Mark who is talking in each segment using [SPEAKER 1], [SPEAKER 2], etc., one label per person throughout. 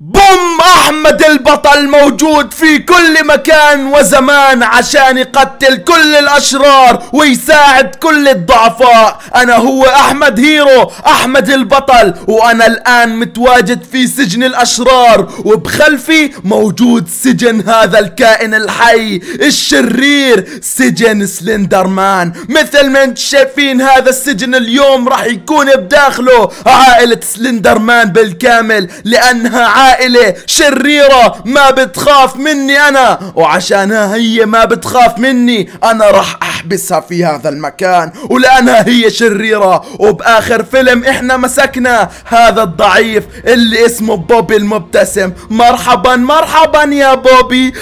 [SPEAKER 1] بوم احمد البطل موجود في كل مكان وزمان عشان يقتل كل الأشرار ويساعد كل الضعفاء. أنا هو أحمد hero أحمد البطل وأنا الآن متواجد في سجن الأشرار وبخلفي موجود سجن هذا الكائن الحي الشرير سجن سلندر مان مثل ما أنتم شايفين هذا السجن اليوم راح يكون بداخله عائلة سلندر مان بالكامل لأنها عائلة شريرة ما بتخاف مني أنا. وعشانها هي ما بتخاف مني أنا راح أحبسها في هذا المكان. ولأنها هي شريرة. وبآخر فيلم إحنا مسكنا هذا الضعيف اللي اسمه بوبي المبتسم. مرحبا مرحبا يا بوبي.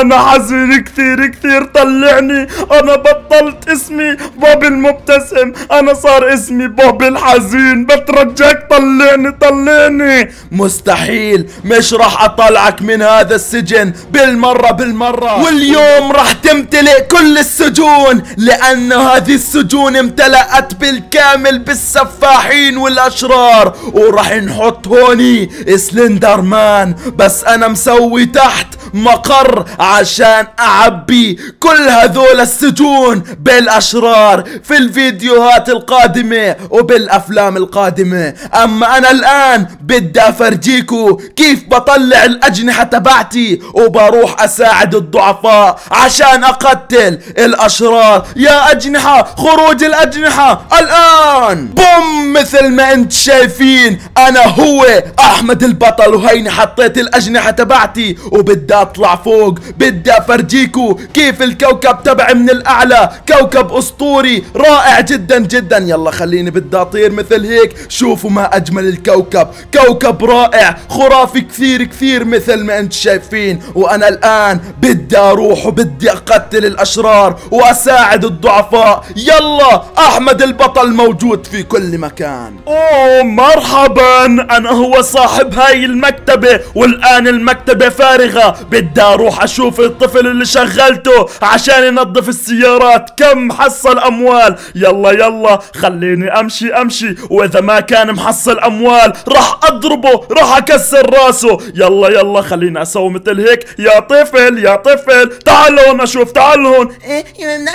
[SPEAKER 1] أنا حزين كثير كثير طلعني. أنا بطلت اسمي بوبي المبتسم. أنا صار اسمي بوبي الحزين. بترجاك طلعني طلعني. مستحيل. مش راح أطلعك من هذا السجن. بالمرة بالمرة. واليوم راح تمتلئ كل السجون لأن هذه السجون امتلأت بالكامل بالسفاحين والأشرار. وراح نحط هوني سلندر مان. بس أنا مسوي تحت. مقر عشان أعبي كل هذول السجون بالأشرار في الفيديوهات القادمة وبالأفلام القادمة. أما أنا الآن بدي أفرجيكو كيف بطلع الأجنحة تبعتي وبروح أساعد الضعفاء عشان أقتل الأشرار. يا أجنحة خروج الأجنحة الآن! بوم! مثل ما انت شايفين أنا هو أحمد البطل وهيني حطيت الأجنحة تبعتي وبدي أطلع فوق بدي أفرجيكو كيف الكوكب تبعي من الأعلى. كوكب أسطوري رائع جدا جدا. يلا خليني بدي أطير مثل هيك. شوفوا ما أجمل الكوكب. كوكب رائع خرافي كثير كثير مثل ما أنتم شايفين. وأنا الآن بدي أروح وبدي أقتل الأشرار وأساعد الضعفاء. يلا أحمد البطل موجود في كل مكان. أوه مرحبا. أنا هو صاحب هاي المكتبة. والآن المكتبة فارغة. بدي أروح أشوف الطفل اللي شغلته عشان ينظف السيارات. كم محصل أموال؟ يلا يلا خليني أمشي أمشي. وإذا ما كان محصل أموال راح أضربه راح أكسر راسه. يلا يلا خليني أسوي مثل هيك. يا طفل يا طفل تعال هون أشوف تعال هون.
[SPEAKER 2] إيه،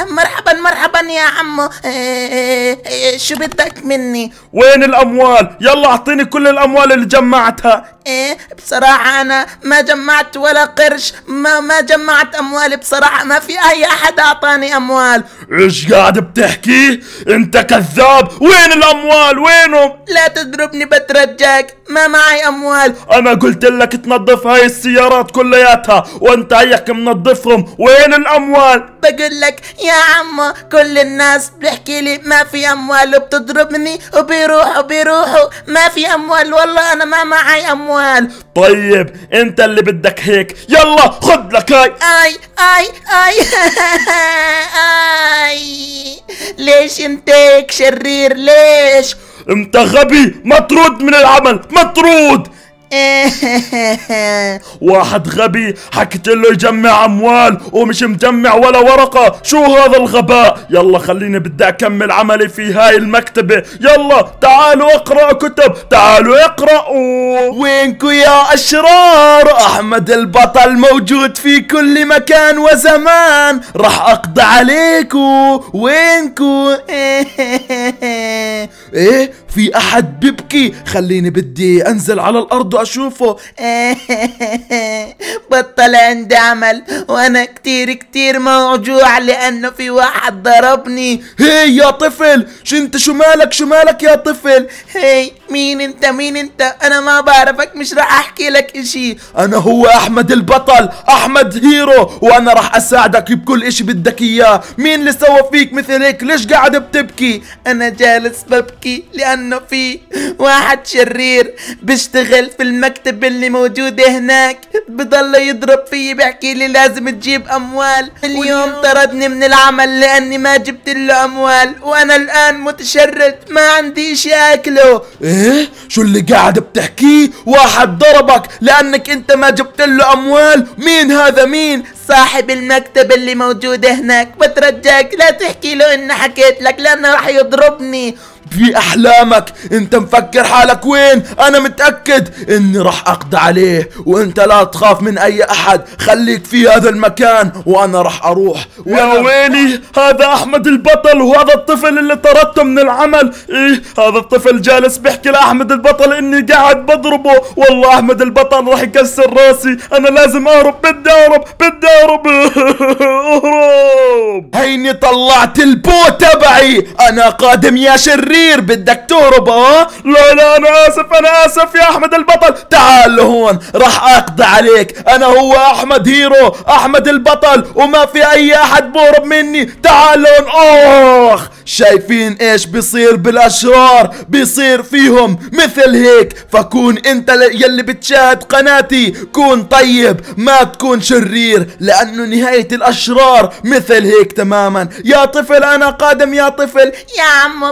[SPEAKER 2] مرحبا مرحبا يا عمو. إيه، إيه، شو بدك مني؟
[SPEAKER 1] وين الأموال؟ يلا أعطيني كل الأموال اللي جمعتها.
[SPEAKER 2] إيه بصراحة أنا ما جمعت ولا قرش ما ما جمعت أموال بصراحة ما في أي أحد أعطاني أموال.
[SPEAKER 1] إيش قاعد بتحكي؟ أنت كذاب وين الأموال؟ وينهم؟
[SPEAKER 2] لا تضربني بترجاك ما معي أموال.
[SPEAKER 1] أنا قلت لك تنظف هاي السيارات كلياتها وأنت هيك منظفهم. وين الأموال؟
[SPEAKER 2] بقول لك يا عمو كل الناس بيحكي لي ما في أموال وبتضربني وبيروحوا بيروحوا ما في أموال والله أنا ما معي أموال.
[SPEAKER 1] طيب أنت اللي بدك هيك. يلا خذ لك هاي.
[SPEAKER 2] آي آي آي. آي. ليش أنت هيك شرير؟ ليش؟
[SPEAKER 1] انت غبي مطرود من العمل مطرود! واحد غبي حكيت له يجمع أموال ومش مجمع ولا ورقة شو هذا الغباء؟ يلا خليني بدي أكمل عملي في هاي المكتبة يلا تعالوا اقرأوا كتب تعالوا اقرأوا! وينكو يا أشرار؟ أحمد البطل موجود في كل مكان وزمان راح أقضي عليكو وينكو؟ إيه؟ في أحد بيبكي. خليني بدي أنزل على الأرض واشوفه
[SPEAKER 2] بطل عندي عمل وأنا كتير كتير موجوع لأنه في واحد ضربني.
[SPEAKER 1] هي يا طفل شو أنت؟ شو مالك؟ شو مالك يا طفل؟
[SPEAKER 2] هي مين أنت؟ مين أنت؟ أنا ما بعرفك مش راح أحكي لك إشي.
[SPEAKER 1] أنا هو أحمد البطل أحمد هيرو وأنا راح أساعدك بكل إشي بدك إياه. مين اللي سوى فيك مثل هيك؟ ليش قاعد بتبكي؟
[SPEAKER 2] أنا جالس ببكي لأنه في واحد شرير بيشتغل في المكتب اللي موجودة هناك بضل يضرب فيي بيحكي لي لازم تجيب أموال. اليوم؟ طردني من العمل لأني ما جبت له أموال وأنا الآن متشرد ما عندي شيء أكله.
[SPEAKER 1] إيه؟ شو اللي قاعد بتحكيه واحد ضربك لأنك أنت ما جبت له أموال؟ مين هذا مين؟
[SPEAKER 2] صاحب المكتب اللي موجود هناك بترجاك لا تحكي له اني حكيت لك لأنه راح يضربني.
[SPEAKER 1] في أحلامك. أنت مفكر حالك وين؟ أنا متأكد إني راح أقضي عليه وأنت لا تخاف من أي أحد. خليك في هذا المكان وأنا راح أروح.
[SPEAKER 3] يا
[SPEAKER 1] وأنا-
[SPEAKER 3] ويلي هذا أحمد البطل وهذا الطفل اللي طردته من العمل. إيه هذا الطفل جالس بيحكي لأحمد البطل إني قاعد بضربه. والله أحمد البطل راح يكسر راسي. أنا لازم أهرب بدي أهرب بدي أهرب. أهرب.
[SPEAKER 1] هيني طلعت البو تبعي أنا قادم يا شرير. بدك تهرب ها
[SPEAKER 3] لا لا أنا آسف أنا آسف يا أحمد البطل.
[SPEAKER 1] تعال لهون راح أقضي عليك. أنا هو أحمد هيرو أحمد البطل وما في أي أحد بهرب مني. تعال لهون آخ. شايفين إيش بيصير بالأشرار؟ بيصير فيهم مثل هيك. فكون أنت يلي بتشاهد قناتي كون طيب ما تكون شرير. لأنه نهاية الأشرار مثل هيك تماما. يا طفل أنا قادم يا طفل.
[SPEAKER 2] يا عمو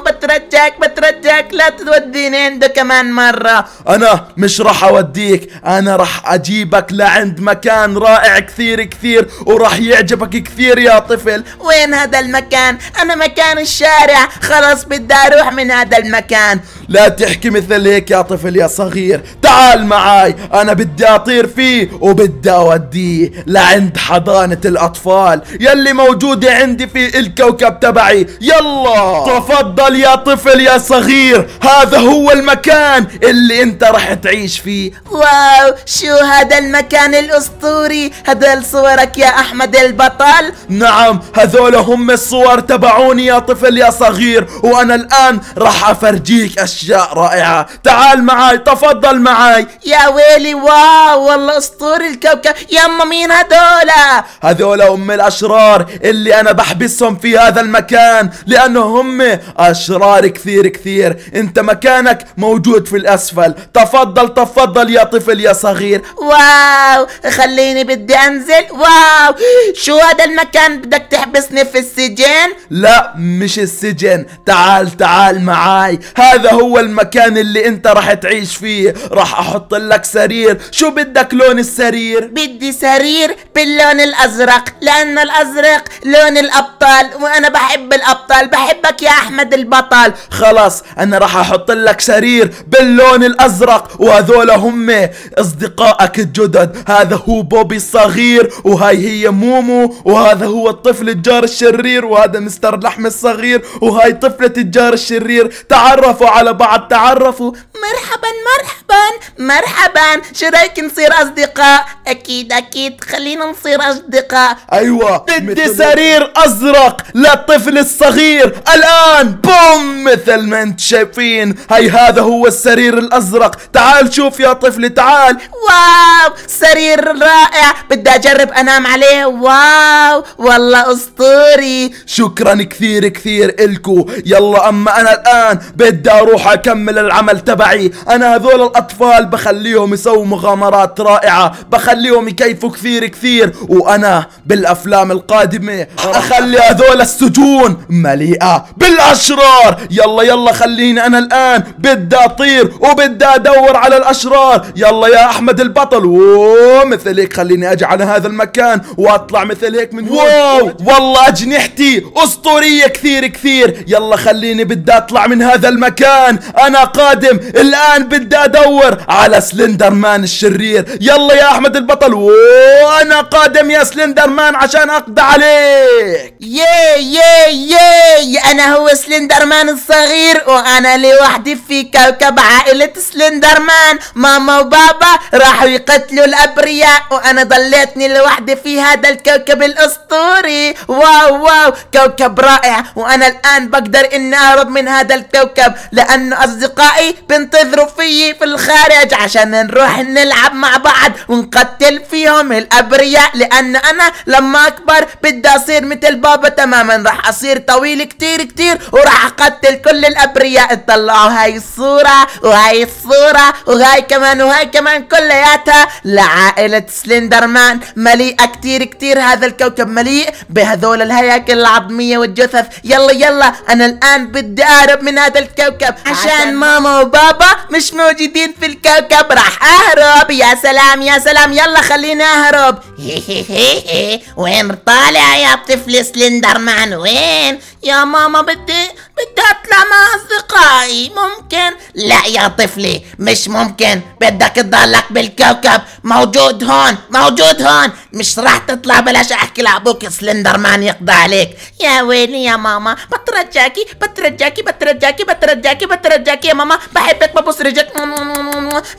[SPEAKER 2] بترجاك بترجاك لا توديني عنده كمان مرة.
[SPEAKER 1] أنا مش راح أوديك أنا راح أجيبك لعند مكان رائع كثير كثير وراح يعجبك كثير يا طفل.
[SPEAKER 2] وين هذا المكان؟ أنا مكان الشارع. خلاص بدي أروح من هذا المكان.
[SPEAKER 1] لا تحكي مثل هيك يا طفل يا صغير. تعال معاي أنا بدي أطير فيه وبدي أوديه لعند حضانة الأطفال. يلي موجودة عندي في الكوكب تبعي. يلا! تفضل يا طفل. يا صغير هذا هو المكان اللي انت راح تعيش فيه.
[SPEAKER 2] واو شو هذا المكان الأسطوري؟ هذول صورك يا أحمد البطل؟
[SPEAKER 1] نعم هذول هم الصور تبعوني يا طفل يا صغير وأنا الآن راح أفرجيك أشياء رائعة. تعال معاي تفضل معاي.
[SPEAKER 2] يا ويلي واو والله اسطوري الكوكب. يما مين هذولا؟
[SPEAKER 1] هذول هم الأشرار اللي أنا بحبسهم في هذا المكان لأنه هم أشرار كثير كثير. انت مكانك موجود في الأسفل. تفضل تفضل يا طفل يا صغير.
[SPEAKER 2] واو خليني بدي أنزل. واو شو هذا المكان؟ بدك تحبسني في السجن؟
[SPEAKER 1] لا مش السجن. تعال تعال معاي. هذا هو المكان اللي انت راح تعيش فيه. راح أحط لك سرير. شو بدك لون السرير؟
[SPEAKER 2] بدي سرير باللون الأزرق لأن الأزرق لون الأبطال وأنا بحب الأبطال. بحبك يا أحمد البطل.
[SPEAKER 1] خلاص أنا راح أحط لك سرير باللون الأزرق وهذول هم أصدقائك الجدد. هذا هو بوبي الصغير وهاي هي مومو وهذا هو الطفل الجار الشرير وهذا مستر لحم الصغير وهاي طفلة الجار الشرير. تعرفوا على بعض تعرفوا.
[SPEAKER 2] مرحبا مرحبا مرحبا. شو رأيك نصير أصدقاء؟ أكيد أكيد. خلينا نصير أصدقاء.
[SPEAKER 1] أيوه بدي سرير أزرق للطفل الصغير. الآن بوم! مثل ما انت شايفين. هاي هذا هو السرير الأزرق. تعال شوف يا طفلي تعال.
[SPEAKER 2] wow سرير رائع. بدي أجرب أنام عليه. wow والله أسطوري.
[SPEAKER 1] شكرا كثير كثير إلكو. يلا أما أنا الآن بدي أروح أكمل العمل تبعي. أنا هذول الأطفال بخليهم يسووا مغامرات رائعة. بخليهم يكيفوا كثير كثير. وأنا بالأفلام القادمة أخلي هذول السجون مليئة بالأشرار. يلا يلا خليني أنا الآن بدي أطير وبدي أدور على الأشرار. يلا يا أحمد البطل واو مثل هيك خليني أجي على هذا المكان وأطلع مثل هيك من واو! والله أجنحتي أسطورية كثير كثير. يلا خليني بدي أطلع من هذا المكان. أنا قادم الآن بدي أدور على سلندر مان الشرير. يلا يا أحمد البطل وأنا قادم يا سلندر مان عشان أقضي عليك.
[SPEAKER 2] ياي ياي ياي أنا هو سلندر مان الصغير وأنا لوحدي في كوكب عائلة سلندر مان ماما وبابا راحوا يقتلوا الأبرياء وأنا ضليتني لوحدي في هذا الكوكب الأسطوري. wow wow كوكب رائع وأنا الآن بقدر إني أهرب من هذا الكوكب لأنه أصدقائي بنتظروا فيي في الخارج عشان نروح نلعب مع بعض ونقتل فيهم الأبرياء لأن أنا لما أكبر بدي أصير مثل بابا تماما. راح أصير طويل كتير كتير وراح أقتل كل الأبرياء اطلعوا هاي الصورة وهاي الصورة وهاي كمان وهاي كمان كلياتها. لعائلة سلندر مان مليئة كتير كتير هذا الكوكب مليء بهذول الهياكل العظمية والجثث. يلا يلا أنا الآن بدي أهرب من هذا الكوكب. عشان ماما وبابا مش موجودين في الكوكب. راح أهرب. يا سلام يا سلام. يلا خليني أهرب. وين طالع يا طفل سلندر مان وين؟ يا ماما بدي بدي اطلع مع أصدقائي ممكن؟ لا يا طفلي مش ممكن. بدك تضلك بالكوكب. موجود هون موجود هون. مش راح تطلع بلاش أحكي لأبوك سلندر مان يقضى عليك. يا ويلي يا ماما بترجاكي بترجاكي بترجاكي بترجاكي بترجاكي يا ماما. بحبك ببوس رجلك.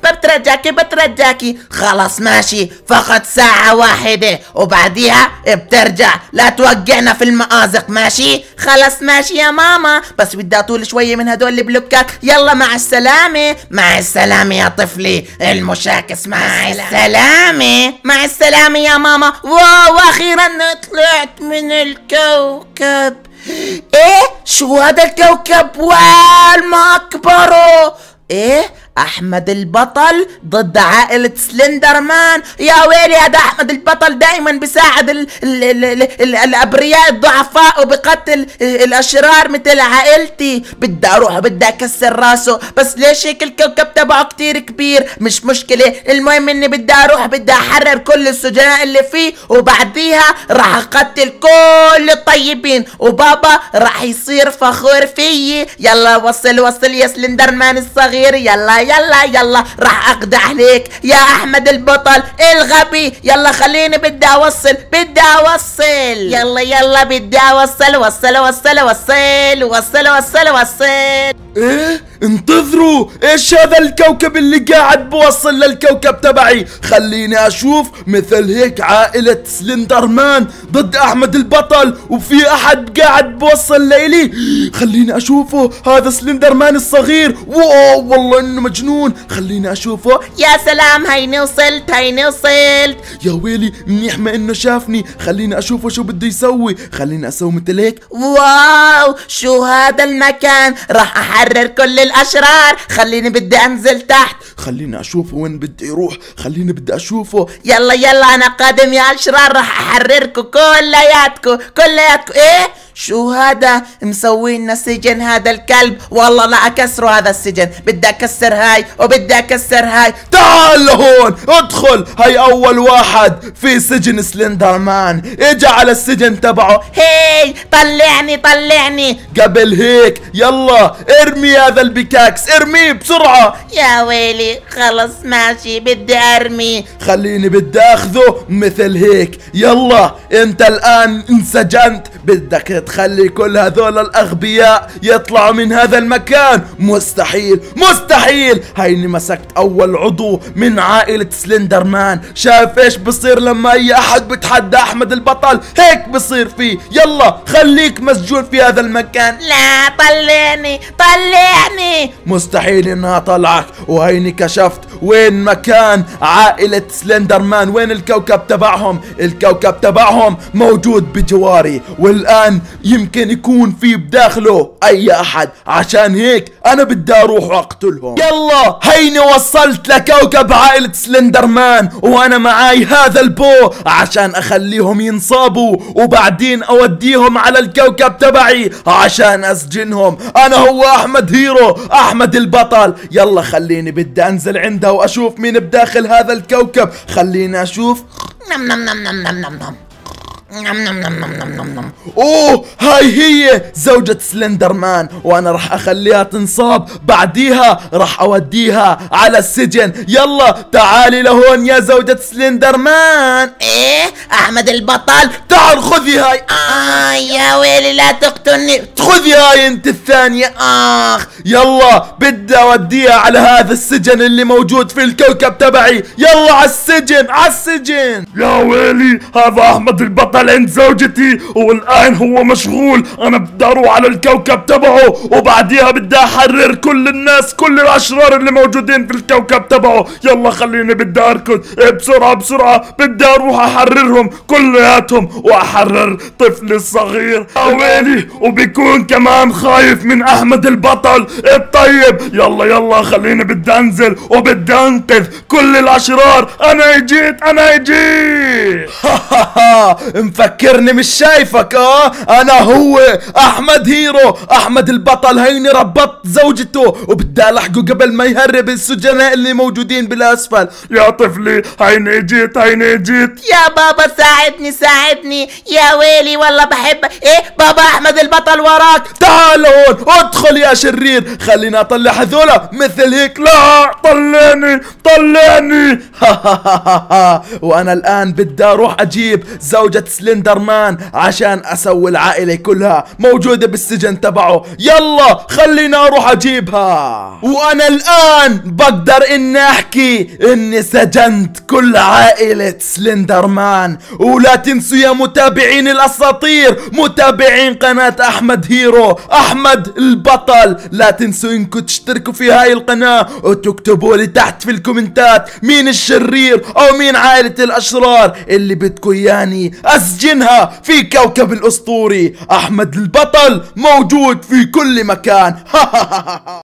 [SPEAKER 2] بترجاكي بترجاكي. خلاص ماشي فقط ساعة واحدة وبعديها بترجع. لا توقعنا في المآزق ماشي؟ خلاص ماشي يا ماما. بس بدي أطول شوية من هدول البلوكات. يلا مع السلامة. مع السلامة يا طفلي. المشاكس مع السلامة. مع السلامة يا ماما واو أخيرا طلعت من الكوكب. إيه؟ شو هذا الكوكب؟ والله ما أكبره. إيه؟ أحمد البطل ضد عائلة سلندر مان يا ويلي هذا أحمد البطل دائما بيساعد ال ال ال ال ال الأبرياء الضعفاء وبقتل الأشرار مثل عائلتي. بدي أروح بدي أكسر راسه. بس ليش هيك الكوكب تبعه كتير كبير؟ مش مشكلة. المهم إني بدي أروح بدي أحرر كل السجناء اللي فيه. وبعديها راح أقتل كل الطيبين. وبابا راح يصير فخور فيي. يلا وصل وصل يا سلندر مان الصغير. يلا يلا يلا راح اقضي عليك. يا أحمد البطل الغبي. يلا خليني بدي أوصل بدي أوصل. يلا يلا بدي أوصل وصل وصل وصل وصل وصل وصل.
[SPEAKER 1] إيه؟ انتظروا إيش هذا الكوكب اللي قاعد بوصل للكوكب تبعي؟ خليني أشوف مثل هيك عائلة سلندر مان ضد أحمد البطل وفي أحد قاعد بوصل ليلي خليني أشوفه هذا سلندر مان الصغير. واو والله إنه مجنون. خليني أشوفه.
[SPEAKER 2] يا سلام هيني وصلت هيني وصلت.
[SPEAKER 1] يا ويلي منيح ما إنه شافني. خليني أشوفه شو بده يسوي. خليني أسوي مثل هيك.
[SPEAKER 2] واو شو هذا المكان؟ راح أحرر كل الاشرار خليني بدي أنزل تحت.
[SPEAKER 1] خليني أشوفه وين بده يروح. خليني بدي أشوفه.
[SPEAKER 2] يلا يلا أنا قادم يا أشرار. راح احرركم كلياتكم كلياتكم إيه؟ شو هذا؟ مسوي لنا سجن هذا الكلب. والله لا أكسره هذا السجن. بدي أكسر هاي وبدي أكسر هاي.
[SPEAKER 1] تعال لهون ادخل. هاي أول واحد في سجن سلندر مان. إجا على السجن تبعه.
[SPEAKER 2] هي طلعني طلعني.
[SPEAKER 1] قبل هيك يلا ارمي هذا ال pickaxe. ارميه بسرعة.
[SPEAKER 2] يا ويلي خلص ماشي. بدي أرمي.
[SPEAKER 1] خليني بدي أخذه مثل هيك. يلا أنت الآن انسجنت. بدك تخلي كل هذول الأغبياء يطلعوا من هذا المكان. مستحيل مستحيل. هيني مسكت أول عضو من عائلة سلندر مان شايف إيش بصير لما أي أحد بتحدى أحمد البطل؟ هيك بصير فيه. يلا خليك مسجون في هذا المكان.
[SPEAKER 2] لا طلعني طلعني.
[SPEAKER 1] مستحيل إني أطلعك. وهيني كشفت وين مكان عائلة سلندر مان وين الكوكب تبعهم؟ الكوكب تبعهم موجود بجواري. والآن يمكن يكون في بداخله أي أحد. عشان هيك أنا بدي أروح وأقتلهم. يلا هيني وصلت لكوكب عائلة سلندر مان وأنا معاي هذا ال bow عشان أخليهم ينصابوا وبعدين أوديهم على الكوكب تبعي عشان أسجنهم. أنا هو أحمد هيرو أحمد البطل. يلا خليني بدي أنزل عنده وأشوف مين بداخل هذا الكوكب. خليني أشوف.
[SPEAKER 2] نم نم نم نم نم نم نم. نم نم نم نم نم نم نم
[SPEAKER 1] أوه هاي هي زوجة سلندر مان وأنا راح أخليها تنصاب بعديها راح أوديها على السجن. يلا تعالي لهون يا زوجة سلندر مان
[SPEAKER 2] إيه أحمد البطل
[SPEAKER 1] تعال خذي هاي.
[SPEAKER 2] آه يا ويلي لا تقتلني.
[SPEAKER 1] خذي هاي انت الثانية. آخ يلا بدي أوديها على هذا السجن اللي موجود في الكوكب تبعي. يلا على السجن على السجن.
[SPEAKER 3] يا ويلي هذا أحمد البطل عند زوجتي والآن هو مشغول. أنا بدي أروح على الكوكب تبعه وبعديها بدي أحرر كل الناس كل الأشرار اللي موجودين في الكوكب تبعه. يلا خليني بدي أركض. إيه بسرعة بسرعة. بدي أروح أحررهم كلياتهم. وأحرر طفلي الصغير. يا ويلي وبيكون كمان خايف من أحمد البطل الطيب. يلا يلا خليني بدي أنزل وبدي أنقذ كل الأشرار. أنا جيت أنا جيت.
[SPEAKER 1] مفكرني مش شايفك آه؟ أنا هو أحمد هيرو. أحمد البطل هيني ربطت زوجته. وبدي ألحقه قبل ما يهرب السجناء اللي موجودين بالأسفل.
[SPEAKER 3] يا طفلي هيني جيت هيني جيت.
[SPEAKER 1] يا بابا ساعدني ساعدني. يا ويلي والله بحبك إيه بابا أحمد البطل وراك. تعال هون ادخل يا شرير. خلينا أطلع هذولا. مثل هيك.
[SPEAKER 3] لا طلعني طلعني.
[SPEAKER 1] وأنا الآن بدي أروح أجيب زوجة سلندر مان عشان أسوي العائلة كلها موجودة بالسجن تبعه. يلا خلينا أروح أجيبها. وأنا الآن بقدر إني أحكي إني سجنت كل عائلة سلندر مان ولا تنسوا يا متابعين الأساطير متابعين قناة أحمد هيرو أحمد البطل. لا تنسوا إنكم تشتركوا في هاي القناة وتكتبوا لي تحت في الكومنتات مين الشرير أو مين عائلة الأشرار اللي بدكم ياني أسجنها في كوكب الأسطوري. أحمد البطل موجود في كل مكان.